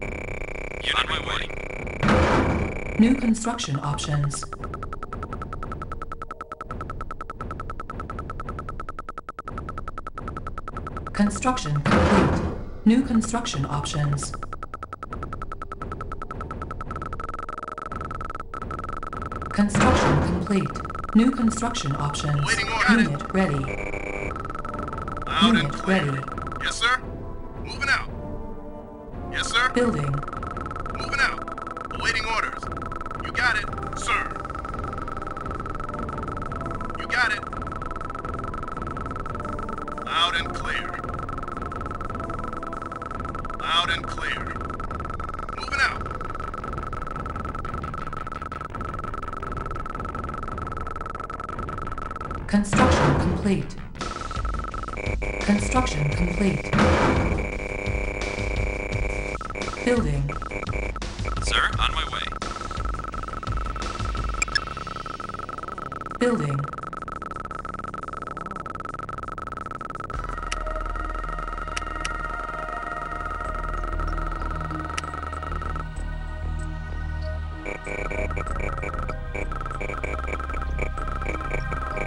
Unit my way. New construction options. Construction complete. New construction options. Construction complete. New construction options. Unit ready. Loud and Unit clear. ready. Yes, sir. Moving out. Yes, sir. Building. Moving out. Awaiting orders. You got it, sir. You got it. Loud and clear. Loud and clear. Moving out. Construction complete. Construction complete. Building. Sir, on my way. Building.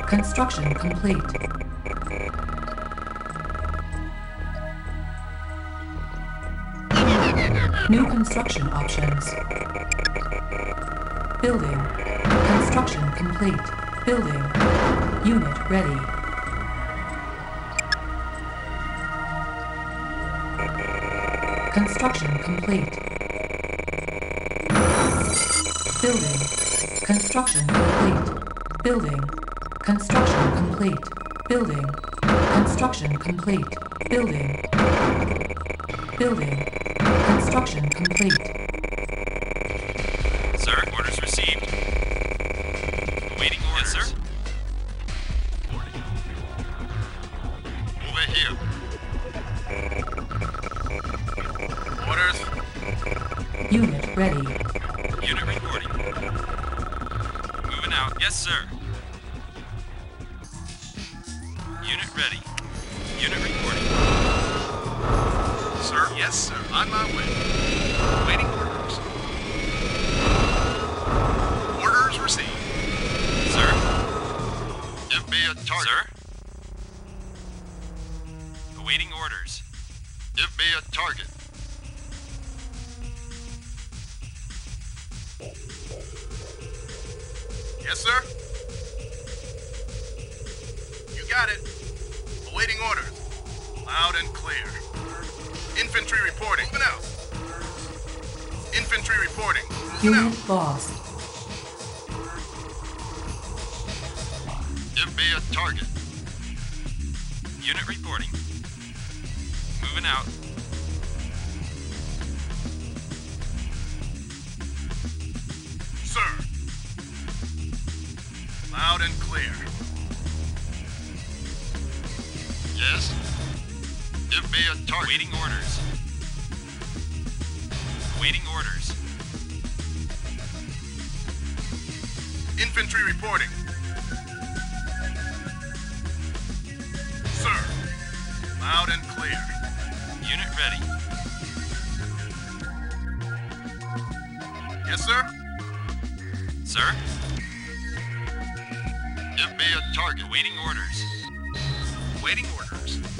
Construction complete. New construction options. Building. Construction complete. Building. Unit ready. Construction complete. Building. Construction complete. Building. Construction complete. Building. Construction complete. Building. Building. Construction complete. Sir, orders received. Awaiting orders. Yes, sir. Over here. Orders. Unit ready. Unit reporting. Moving out. Yes, sir. Unit ready. Unit reporting. Yes, sir. On my way. Waiting orders. Orders received. Sir? Give me a target. Sir? Awaiting orders. Give me a target. Yes, sir. You got it. Awaiting orders. Loud and clear. Infantry reporting. Moving out. Infantry reporting. Moving out. Unit lost. Give me a target. Unit reporting. Moving out. Me a target. Awaiting orders. Awaiting orders. Infantry reporting. Sir. Loud and clear. Unit ready. Yes, sir? Sir? Give me a target. Awaiting orders. Waiting orders.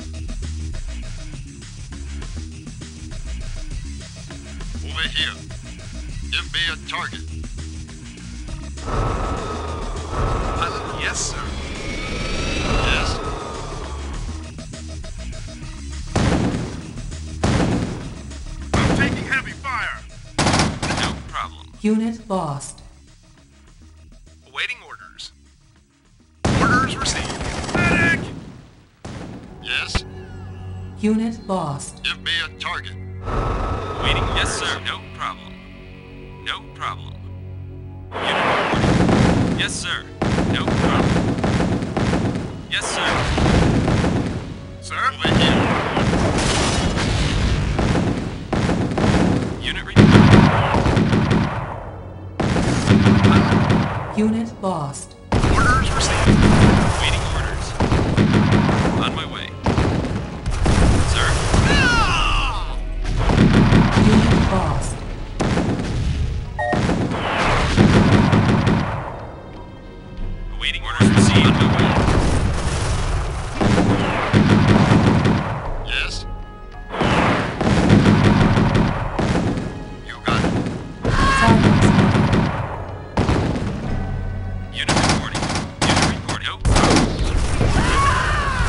Over here. Give me a target. Pilot, yes, sir. Yes. I'm taking heavy fire. No problem. Unit lost. Awaiting orders. Orders received. Medic! Yes. Unit lost. Give me a target. Waiting. Yes, sir. No problem. No problem. Unit. Yes, sir. No problem. Yes, sir. Sir? Here. Unit reporting. Unit lost.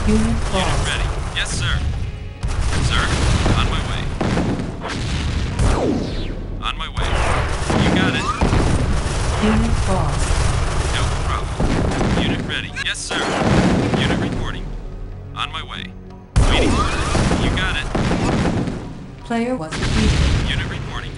Unit ready. Yes, sir. Sir, on my way. On my way. You got it. Unit lost. No problem. Unit ready. Yes, sir. Unit reporting. On my way. Waiting You got it. Player was defeated. Unit reporting.